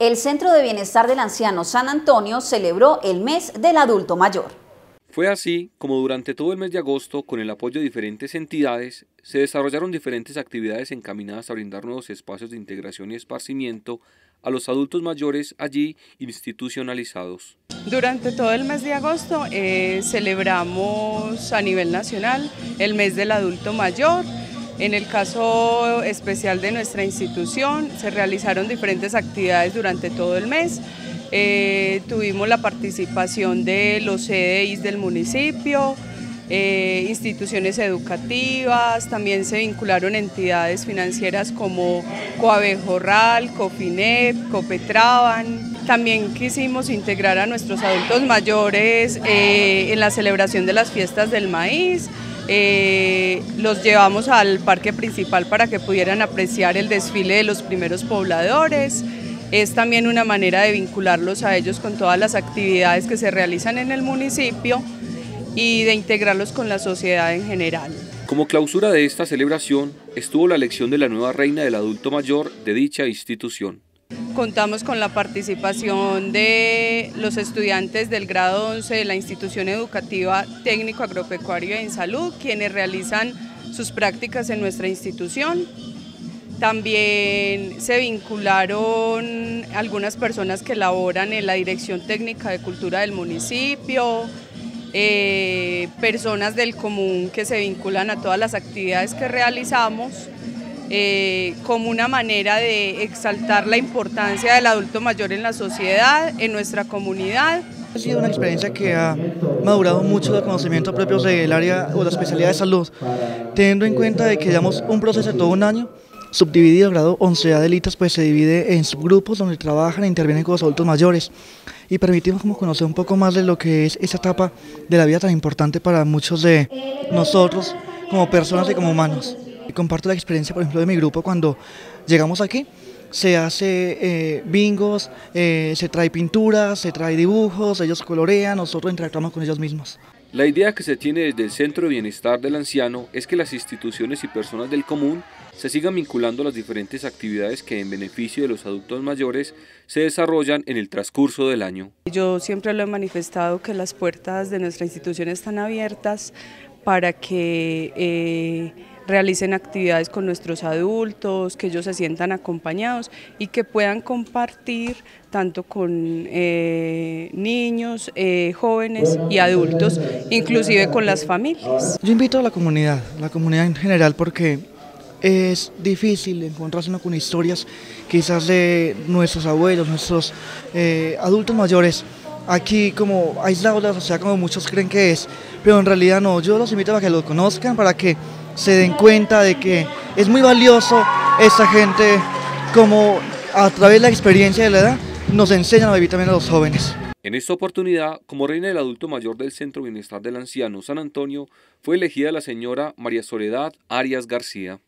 El Centro de Bienestar del Anciano San Antonio celebró el mes del adulto mayor. Fue así como durante todo el mes de agosto, con el apoyo de diferentes entidades, se desarrollaron diferentes actividades encaminadas a brindar nuevos espacios de integración y esparcimiento a los adultos mayores allí institucionalizados. Durante todo el mes de agosto eh, celebramos a nivel nacional el mes del adulto mayor, en el caso especial de nuestra institución se realizaron diferentes actividades durante todo el mes. Eh, tuvimos la participación de los CDIs del municipio, eh, instituciones educativas, también se vincularon entidades financieras como Coabejorral, Cofinep, Copetraban. También quisimos integrar a nuestros adultos mayores eh, en la celebración de las fiestas del maíz, eh, los llevamos al parque principal para que pudieran apreciar el desfile de los primeros pobladores. Es también una manera de vincularlos a ellos con todas las actividades que se realizan en el municipio y de integrarlos con la sociedad en general. Como clausura de esta celebración estuvo la elección de la nueva reina del adulto mayor de dicha institución. Contamos con la participación de los estudiantes del grado 11 de la institución educativa técnico agropecuaria en salud, quienes realizan sus prácticas en nuestra institución. También se vincularon algunas personas que laboran en la Dirección Técnica de Cultura del municipio, eh, personas del común que se vinculan a todas las actividades que realizamos eh, como una manera de exaltar la importancia del adulto mayor en la sociedad, en nuestra comunidad. Ha sido una experiencia que ha madurado mucho de conocimiento propios del área o la especialidad de salud, teniendo en cuenta de que llevamos un proceso de todo un año, subdividido, el grado 11 de élites, pues se divide en subgrupos donde trabajan e intervienen con los adultos mayores y permitimos como conocer un poco más de lo que es esa etapa de la vida tan importante para muchos de nosotros como personas y como humanos. Comparto la experiencia, por ejemplo, de mi grupo cuando llegamos aquí. Se hace eh, bingos, eh, se trae pinturas, se trae dibujos, ellos colorean, nosotros interactuamos con ellos mismos. La idea que se tiene desde el Centro de Bienestar del Anciano es que las instituciones y personas del común se sigan vinculando a las diferentes actividades que en beneficio de los adultos mayores se desarrollan en el transcurso del año. Yo siempre lo he manifestado que las puertas de nuestra institución están abiertas para que eh, realicen actividades con nuestros adultos, que ellos se sientan acompañados y que puedan compartir tanto con eh, niños, eh, jóvenes y adultos, inclusive con las familias. Yo invito a la comunidad, la comunidad en general, porque es difícil encontrarse con historias quizás de nuestros abuelos, nuestros eh, adultos mayores, aquí como aislados de la sociedad como muchos creen que es, pero en realidad no, yo los invito a que lo conozcan, para que se den cuenta de que es muy valioso esta gente como a través de la experiencia de la edad nos enseñan a vivir también a los jóvenes. En esta oportunidad, como reina del adulto mayor del Centro Bienestar del Anciano San Antonio, fue elegida la señora María Soledad Arias García.